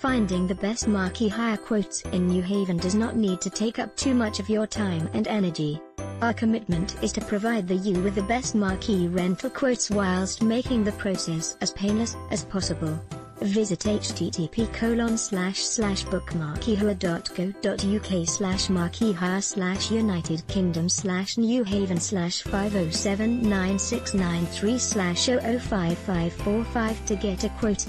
Finding the best marquee hire quotes in Newhaven does not need to take up too much of your time and energy. Our commitment is to provide the you with the best marquee rental quotes whilst making the process as painless as possible. Visit http colon slash slash bookmarqueehire.co.uk slash marquee slash United Kingdom slash Newhaven slash 5079693 slash 005545 to get a quote.